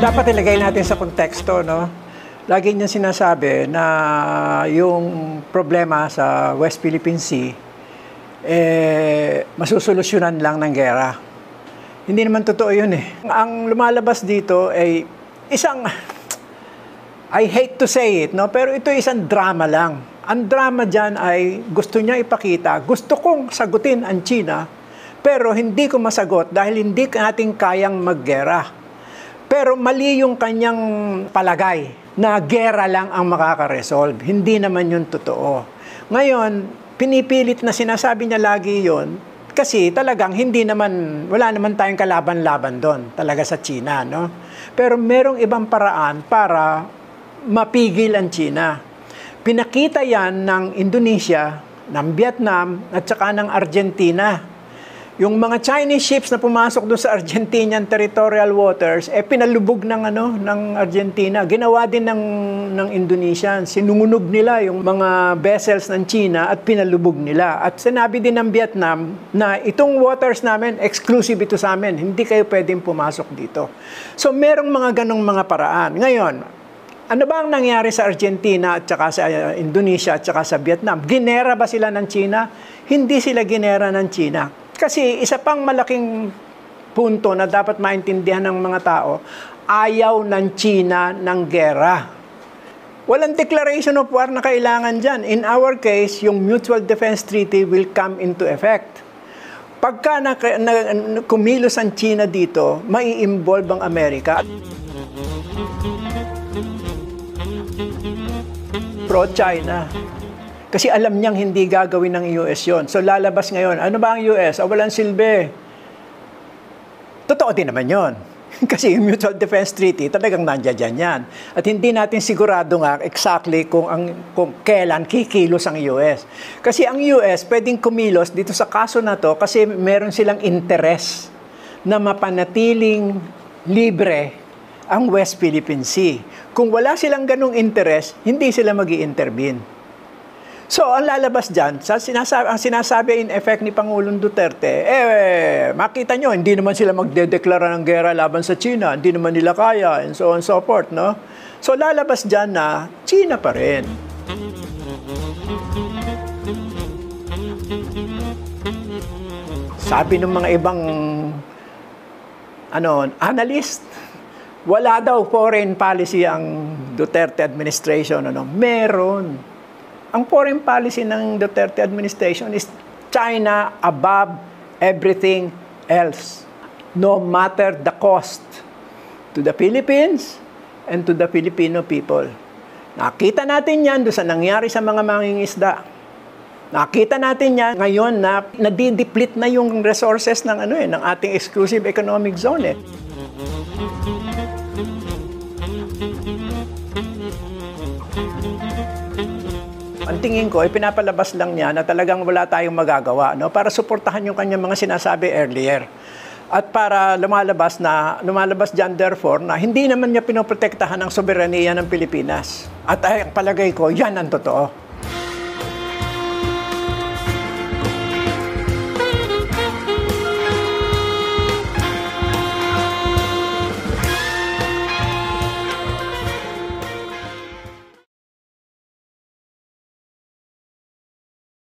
Dapat ilagay natin sa konteksto, no? Lagi niya sinasabi na yung problema sa West Philippine Sea, eh, masusolusyonan lang ng gera. Hindi naman totoo yun eh. Ang lumalabas dito ay isang, I hate to say it, no? pero ito isang drama lang. Ang drama dyan ay gusto niya ipakita, gusto kong sagutin ang China, pero hindi ko masagot dahil hindi natin kayang maggera. Pero mali yung kanyang palagay na gera lang ang makaka-resolve. Hindi naman yun totoo. Ngayon, pinipilit na sinasabi niya lagi yon kasi talagang hindi naman, wala naman tayong kalaban-laban doon talaga sa China. No? Pero merong ibang paraan para mapigil ang China. Pinakita yan ng Indonesia, ng Vietnam, at saka ng Argentina yung mga Chinese ships na pumasok doon sa Argentinian territorial waters, eh pinalubog ng ano ng Argentina. Ginawa din ng ng Indonesia. Sinungunog nila yung mga vessels ng China at pinalubog nila. At sinabi din ng Vietnam na itong waters namin exclusive ito sa amin. Hindi kayo pwedeng pumasok dito. So merong mga ganong mga paraan. Ngayon, ano ba ang nangyari sa Argentina at saka sa Indonesia at saka sa Vietnam? Ginera ba sila ng China? Hindi sila ginera ng China kasi isa pang malaking punto na dapat maintindihan ng mga tao, ayaw ng China ng gera. Walang declaration of war na kailangan dyan. In our case, yung Mutual Defense Treaty will come into effect. Pagka na, na, kumilos ang China dito, mai-involve ang Amerika. Pro-China. Kasi alam niyang hindi gagawin ng US yon. So lalabas ngayon, ano ba ang US? O walang silbi. Totoo din naman yon. Kasi yung Mutual Defense Treaty, talagang nandiyan yan. At hindi natin sigurado nga exactly kung, ang, kung kailan kikilos ang US. Kasi ang US pwedeng kumilos dito sa kaso na to kasi meron silang interes na mapanatiling libre ang West Philippine Sea. Kung wala silang ganong interes, hindi sila mag intervene So, ang lalabas dyan, sa sinasabi, ang sinasabi in effect ni Pangulong Duterte, eh, makita nyo, hindi naman sila magdedeklara ng gera laban sa China, hindi naman nila kaya, and so on and so forth, no? So, lalabas dyan na China pa rin. Sabi ng mga ibang ano, analyst, wala daw foreign policy ang Duterte administration. Ano? Meron ang foreign policy ng Duterte administration is China above everything else, no matter the cost to the Philippines and to the Filipino people. Nakita natin yan doon sa nangyari sa mga mangingisda. Nakita natin yan ngayon na nadideplete na yung resources ng ano eh, ng ating exclusive economic zone eh. Tingin ko, ay pinapalabas lang niya na talagang wala tayong magagawa no? para suportahan yung kanyang mga sinasabi earlier. At para lumalabas na, lumalabas dyan therefore na hindi naman niya pinoprotektahan ang soberanya ng Pilipinas. At ay, palagay ko, yan ang totoo.